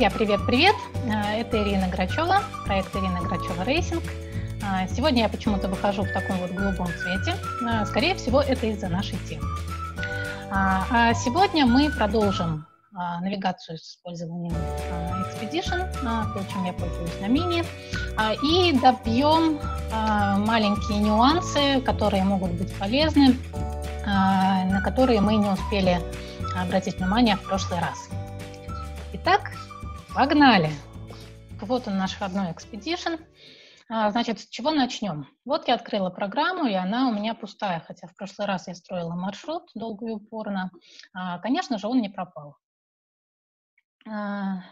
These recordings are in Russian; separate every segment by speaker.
Speaker 1: Друзья, привет-привет! Это Ирина Грачева, проект Ирина Грачева Racing. Сегодня я почему-то выхожу в таком вот голубом цвете. Скорее всего, это из-за нашей темы. А сегодня мы продолжим навигацию с использованием Expedition, то, чем я пользуюсь на мини, и добьем маленькие нюансы, которые могут быть полезны, на которые мы не успели обратить внимание в прошлый раз. Итак, погнали! Вот он наш родной Expedition. А, значит, с чего начнем? Вот я открыла программу, и она у меня пустая, хотя в прошлый раз я строила маршрут долго и упорно. А, конечно же, он не пропал. А,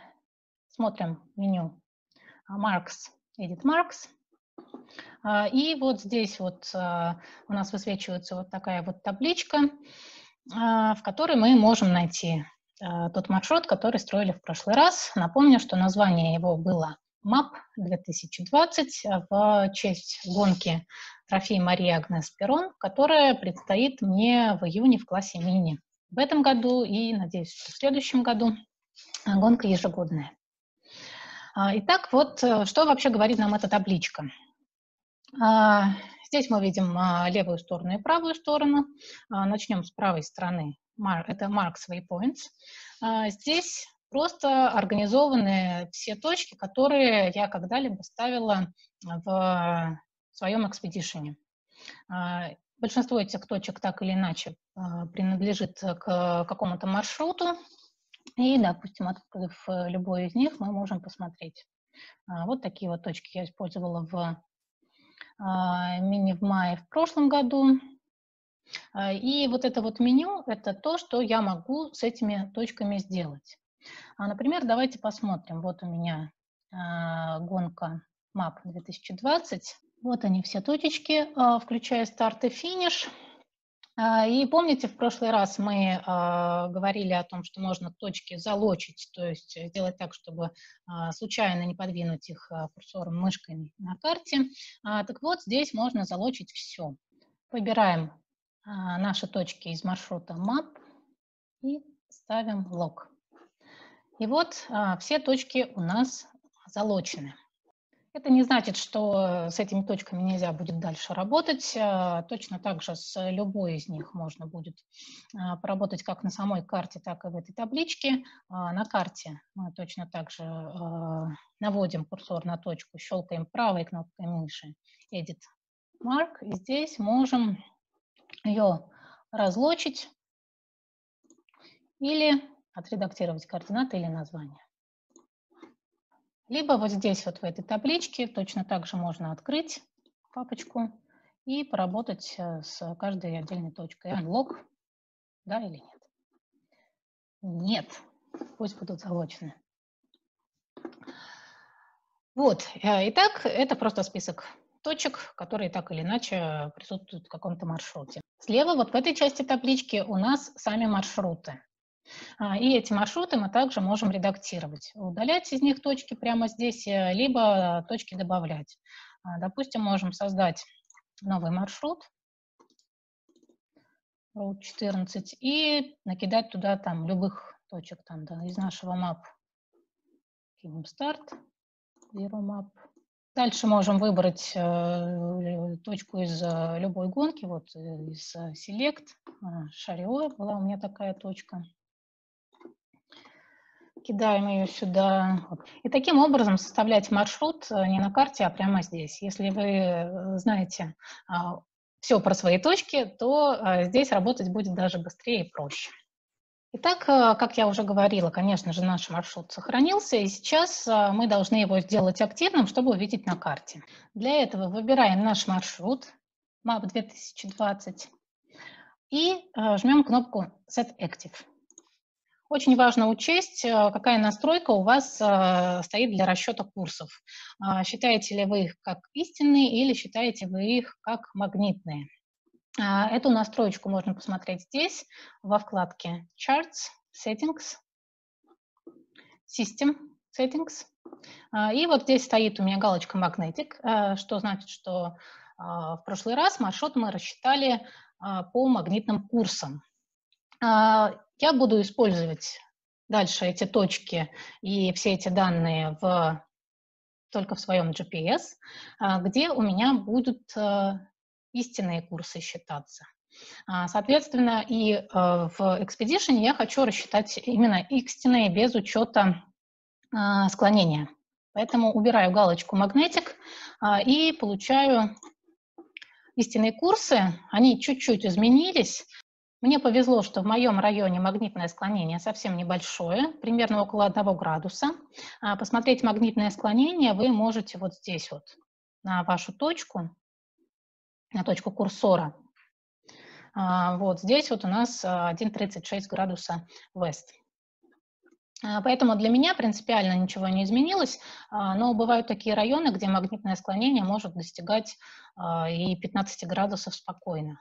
Speaker 1: смотрим меню Marks, Edit Marks. И вот здесь вот у нас высвечивается вот такая вот табличка, в которой мы можем найти тот маршрут, который строили в прошлый раз. Напомню, что название его было МАП 2020 в честь гонки трофей Марии Агнес Перрон, которая предстоит мне в июне в классе мини. В этом году и, надеюсь, в следующем году гонка ежегодная. А, итак, вот э, что вообще говорит нам эта табличка. А, здесь мы видим а, левую сторону и правую сторону. Начнем с правой стороны это Marks Waypoints. А, здесь просто организованы все точки, которые я когда-либо ставила в своем экспедишене. А, большинство этих точек так или иначе а, принадлежит к какому-то маршруту, и, допустим, открыв любой из них, мы можем посмотреть. Вот такие вот точки я использовала в мини в мае в прошлом году. А, и вот это вот меню – это то, что я могу с этими точками сделать. А, например, давайте посмотрим. Вот у меня а, гонка MAP 2020. Вот они все точечки, включая старт и финиш. И помните, в прошлый раз мы говорили о том, что можно точки залочить, то есть сделать так, чтобы случайно не подвинуть их курсором мышкой на карте. Так вот, здесь можно залочить все. Выбираем наши точки из маршрута map и ставим лог. И вот а, все точки у нас залочены. Это не значит, что с этими точками нельзя будет дальше работать. А, точно так же с любой из них можно будет а, поработать как на самой карте, так и в этой табличке. А, на карте мы точно так же наводим курсор на точку, щелкаем правой кнопкой мыши Edit Mark. И здесь можем ее разлочить или отредактировать координаты или название. Либо вот здесь, вот в этой табличке, точно так же можно открыть папочку и поработать э, с каждой отдельной точкой. Unlock, да или нет? Нет, пусть будут залочены. Вот, э, итак, это просто список точек, которые так или иначе присутствуют в каком-то маршруте. Слева вот в этой части таблички у нас сами маршруты. А, и эти маршруты мы также можем редактировать. Удалять из них точки прямо здесь, э, либо точки добавлять. А, допустим, можем создать новый маршрут, Route 14, и накидать туда там любых точек там, да, из нашего map. Кинем старт, zero map, Дальше можем выбрать э, точку из э, любой гонки, вот э, из Select, Шарио была у меня такая точка. Кидаем ее сюда. И таким образом составлять маршрут не на карте, а прямо здесь. Если вы знаете а, все про свои точки, то здесь работать будет даже быстрее и проще. Итак, э, как я уже говорила, конечно же, наш маршрут сохранился, и сейчас э, мы должны его сделать активным, чтобы увидеть на карте. Для этого выбираем наш маршрут, Map 2020, и э, жмем кнопку Set Active. Очень важно учесть, какая настройка у вас стоит для расчета курсов. Считаете ли вы их как истинные или считаете вы их как магнитные. А, эту настроечку можно посмотреть здесь, во вкладке Charts, Settings, System Settings. А, и вот здесь стоит у меня галочка Magnetic, а, что значит, что в прошлый раз маршрут мы рассчитали по магнитным курсам. Я буду использовать дальше эти точки и все эти данные в, только в своем GPS, где у меня будут истинные курсы считаться. А, соответственно, и э, в Expedition я хочу рассчитать именно истинные без учета а, склонения. Поэтому убираю галочку «Магнетик» и получаю истинные курсы. Они чуть-чуть изменились, мне повезло, что в моем районе магнитное склонение совсем небольшое, примерно около 1 градуса. А, посмотреть магнитное склонение вы можете вот здесь вот, на вашу точку, на точку курсора. А, вот здесь вот у нас 1,36 градуса вест. А, поэтому для меня принципиально ничего не изменилось, но бывают такие районы, где магнитное склонение может достигать и 15 градусов спокойно.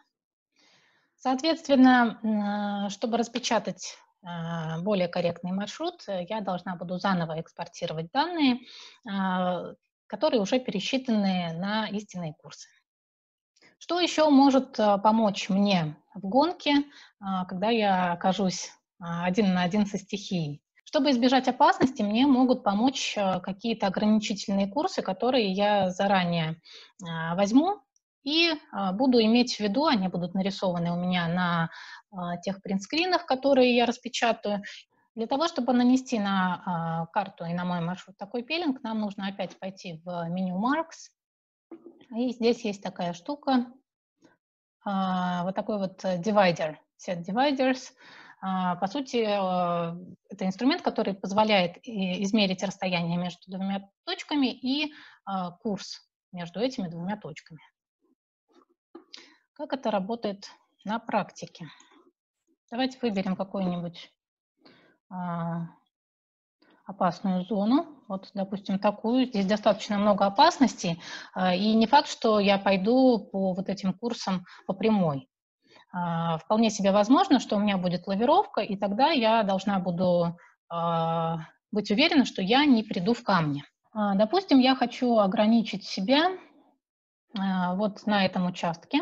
Speaker 1: Соответственно, чтобы распечатать а, более корректный маршрут, э, я должна буду заново экспортировать данные, а, которые уже пересчитаны на истинные курсы. Что еще может а, помочь мне в гонке, когда я окажусь один на один со стихией? Чтобы избежать опасности, мне могут помочь какие-то ограничительные курсы, которые я заранее возьму и а, буду иметь в виду, они будут нарисованы у меня на а, тех принтскринах, которые я распечатаю. Для того, чтобы нанести на а, карту и на мой маршрут такой пелинг, нам нужно опять пойти в меню Marks. И здесь есть такая штука, вот такой вот divider, set dividers. По сути, это инструмент, который позволяет измерить расстояние между двумя точками и курс между этими двумя точками. Как это работает на практике? Давайте выберем какую-нибудь а, опасную зону. Вот, допустим, такую. Здесь достаточно много опасностей. А, и не факт, что я пойду по вот этим курсам по прямой. А, вполне себе возможно, что у меня будет лавировка, и тогда я должна буду а, быть уверена, что я не приду в камни. Допустим, я хочу ограничить себя вот на этом участке.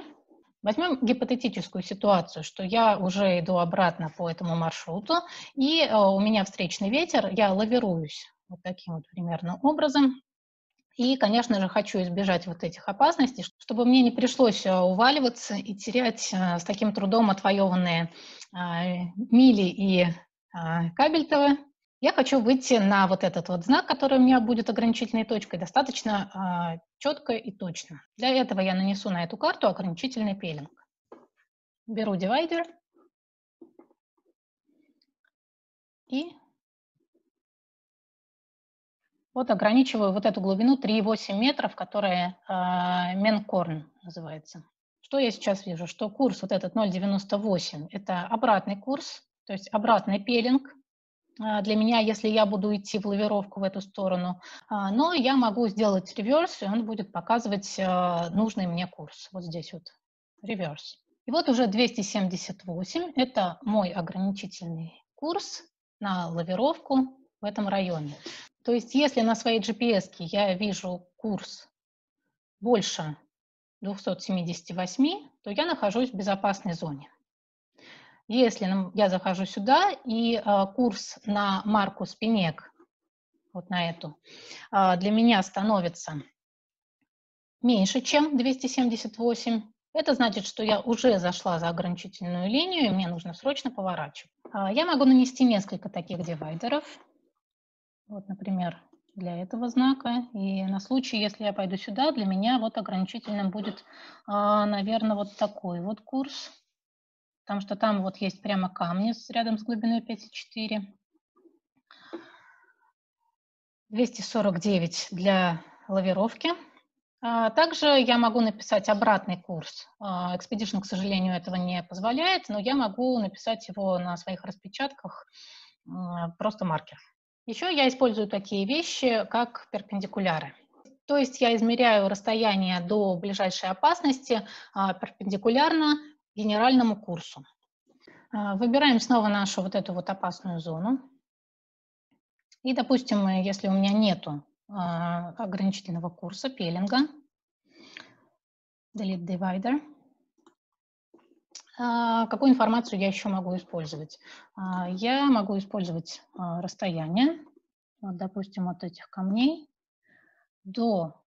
Speaker 1: Возьмем гипотетическую ситуацию, что я уже иду обратно по этому маршруту, и у меня встречный ветер, я лавируюсь вот таким вот примерно образом. И, конечно же, хочу избежать вот этих опасностей, чтобы мне не пришлось э, уваливаться и терять э, с таким трудом отвоеванные мили и кабельтовы. Я хочу выйти на вот этот вот знак, который у меня будет ограничительной точкой, достаточно четко и точно. Для этого я нанесу на эту карту ограничительный пелинг. Беру дивайдер и вот ограничиваю вот эту глубину 3,8 метров, которая э, Менкорн называется. Что я сейчас вижу? Что курс вот этот 0,98 – это обратный курс, то есть обратный пелинг, а, для меня, если я буду идти в лавировку в эту сторону. А, но я могу сделать реверс, и он будет показывать нужный мне курс. Вот здесь вот реверс. И вот уже 278 – это мой ограничительный курс на лавировку в этом районе. То есть если на своей GPS я вижу курс больше 278, то я нахожусь в безопасной зоне. Если я захожу сюда, и а, курс на марку Спинек, вот на эту, а, для меня становится меньше, чем 278, это значит, что я уже зашла за ограничительную линию, и мне нужно срочно поворачивать. А, я могу нанести несколько таких дивайдеров. Вот, например, для этого знака. И на случай, если я пойду сюда, для меня вот ограничительным будет, наверное, вот такой вот курс потому что там вот есть прямо камни рядом с глубиной 5,4. 249 для лавировки. А, также я могу написать обратный курс. А, Expedition, к сожалению, этого не позволяет, но я могу написать его на своих распечатках просто маркер. Еще я использую такие вещи, как перпендикуляры. То есть я измеряю расстояние до ближайшей опасности а, перпендикулярно генеральному курсу. А, выбираем снова нашу вот эту вот опасную зону. И, допустим, если у меня нету а, ограничительного курса пелинга, delete divider, Какую информацию я еще могу использовать? Я могу использовать расстояние, вот, допустим, от этих камней до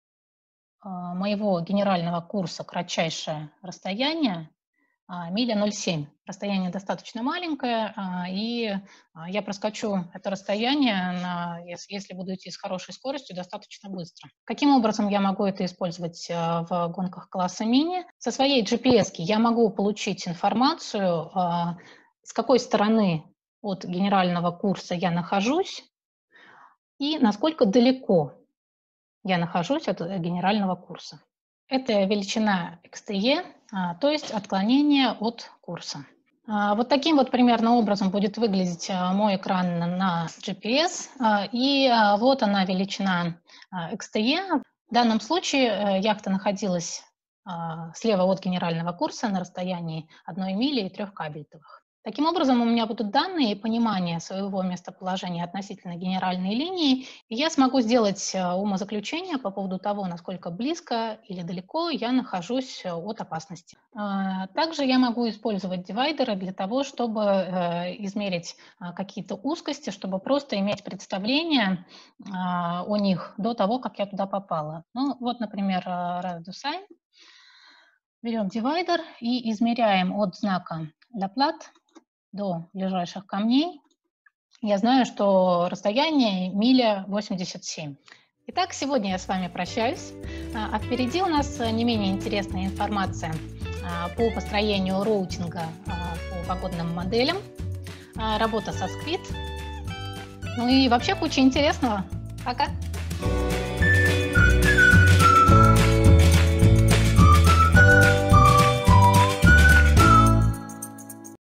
Speaker 1: моего генерального курса кратчайшее расстояние а, миля 0,7. Расстояние достаточно маленькое, а, и а, я проскочу это расстояние, на, если буду идти с хорошей скоростью, достаточно быстро. Каким образом я могу это использовать в гонках класса мини? Со своей GPS я могу получить информацию, с какой стороны от генерального курса я нахожусь и насколько далеко я нахожусь от генерального курса. Это величина XTE, а, то есть отклонение от курса. А, вот таким вот примерно образом будет выглядеть а, мой экран на GPS. И вот она величина XTE. В данном случае э, яхта находилась слева от генерального курса на расстоянии одной мили и трех кабельтовых. Таким образом, у меня будут данные и понимание своего местоположения относительно генеральной линии, и я смогу сделать э, умозаключение по поводу того, насколько близко или далеко я нахожусь э, от опасности. А, также я могу использовать дивайдеры для того, чтобы э, измерить какие-то узкости, чтобы просто иметь представление а, о них до того, как я туда попала. Ну, вот, например, Радусайн. Берем дивайдер и измеряем от знака Ляплат до ближайших камней, я знаю, что расстояние миля 87. Итак, сегодня я с вами прощаюсь. А, а впереди у нас не менее интересная информация а, по построению роутинга а, по погодным моделям, работа со Squid. Ну и вообще куча интересного. Пока!